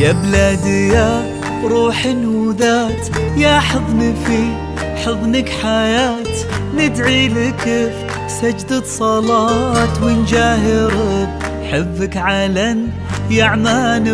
يا بلادي يا روح وذات يا حضن في حضنك حياة. ندعي لك في سجدة صلاة ونجاهر بحبك علن يا عمان